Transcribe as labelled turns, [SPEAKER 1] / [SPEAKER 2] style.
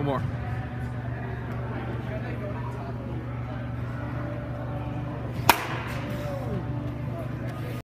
[SPEAKER 1] One more.